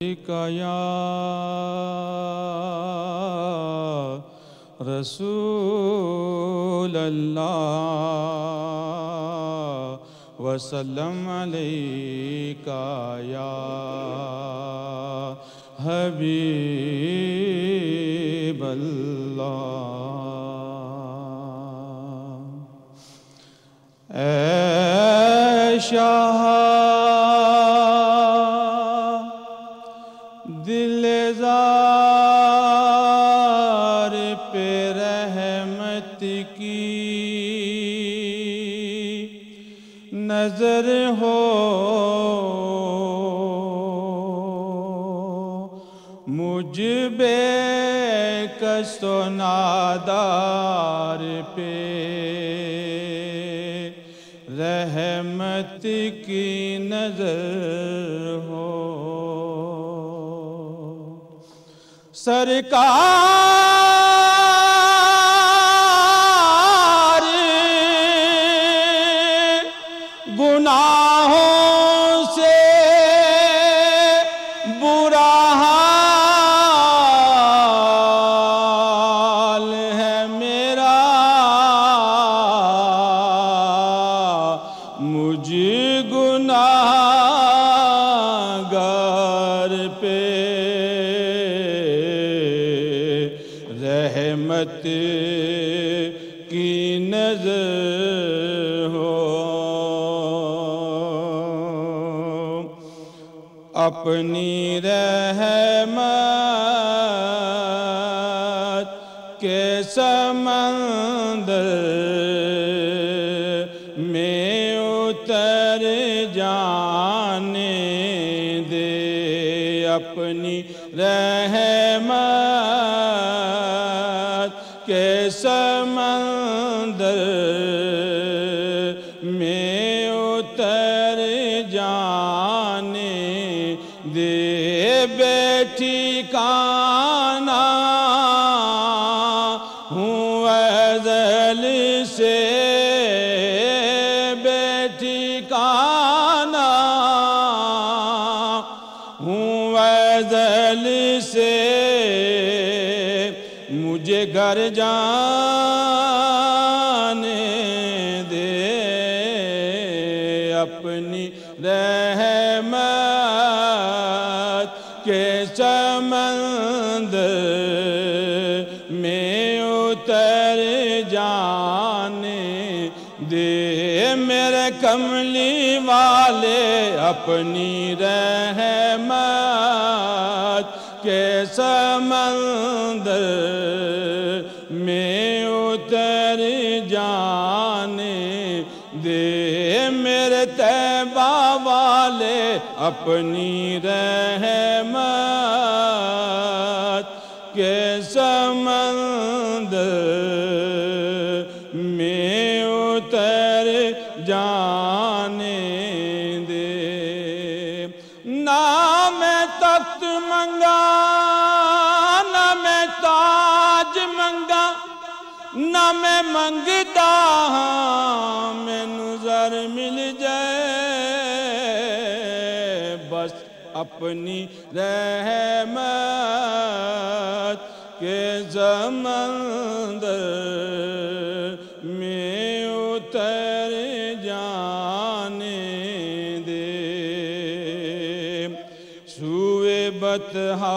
या रसूल अल्लाह वसल्लम अलैका या हबीब अल्लाह ऐ नज़र हो। मुझ बे कसो नादार पे। रहमत की नज़र हो। सरकार मुझ गुनाहगार पे रहमत की नज़र हो। अपनी रहमत के समंदर अपनी रहमत के समंदर में उतर जाने दे बेटी घर जाने दे अपनी रहमत के समंदर में उतर जाने दे। मेरे कमली वाले अपनी रहमत के समंदर मेरे तैबा वाले अपनी रहमत के समंदर में उतर जाने दे। ना मैं तख्त मंगा, ना मैं ताज मंगा, ना मैं मंगदा हाँ अपनी रहमत के समंदर में उतर जाने दे। सुए बतहा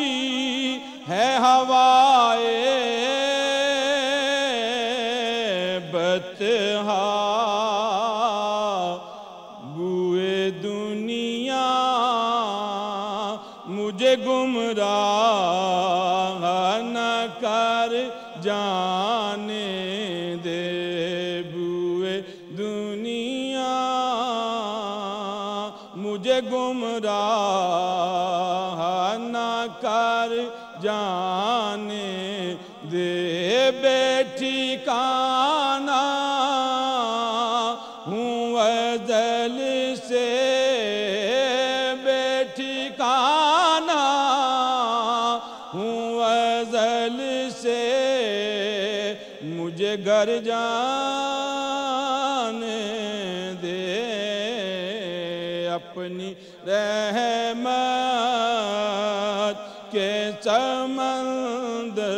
है हवाए बतहा। दुनिया मुझे न कर जाने दे। बुए दुनिया मुझे गुमराह बेटी काना हूँ अजल से बेटी काना हूँ अजल से मुझे घर जाने दे। अपनी रहमत के समंदर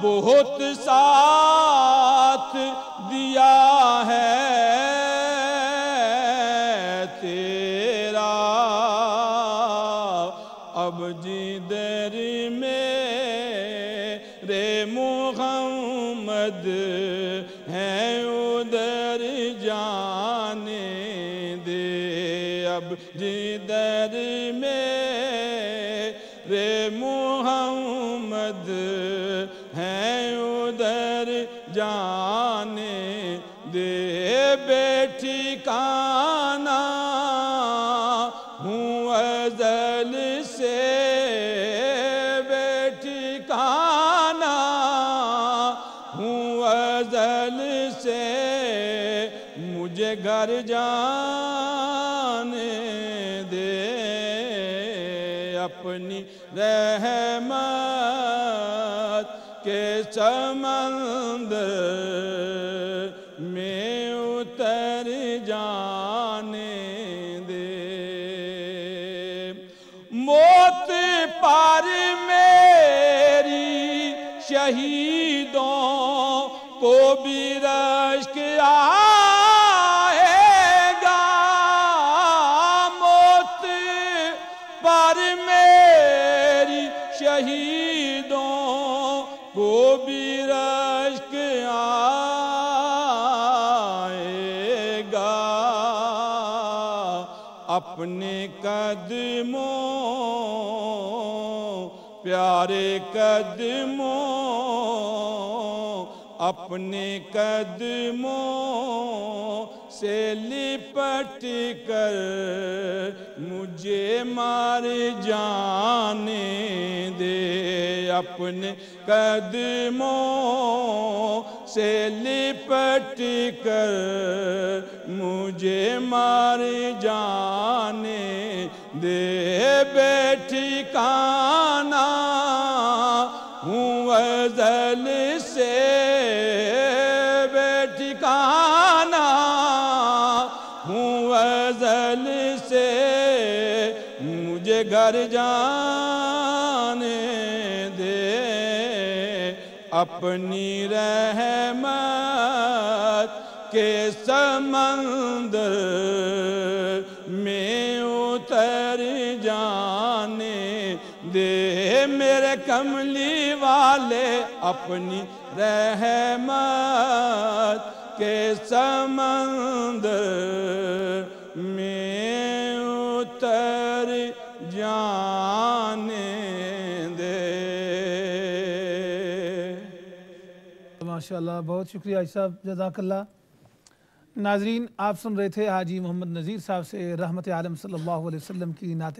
बहुत साथ दिया है तेरा। अब जिधर में रे मोहम्मद है, उधर जाने दे। अब जिधर में बेटी काना हूँ अजल से, बेटी काना हूँ अजल से, मुझे घर जाने दे, अपनी रहमत के समंदर शहीदों को भी रश्क आएगा। मौत पर मेरी शहीदों को भी रश्क आएगा। अपने कदमों प्यारे कदमों, अपने कदमों से लिपट कर मुझे मार जाने दे। अपने कदमों से लिपट कर मुझे मार जाने दे बेटी काना हूँ अजल से। बेटी काना हूँ अजल से। मुझे घर जाने दे। अपनी रहमत के समंदर मेरे कमली वाले अपनी रहमत के समंदर में उतर जाने दे। माशाल्लाह, बहुत शुक्रिया हाजी साहब जजाकल्ला नाजरीन, आप सुन रहे थे हाजी मोहम्मद नज़ीर साहब से रहमत आलम सल्लल्लाहु अलैहि वसल्लम की नात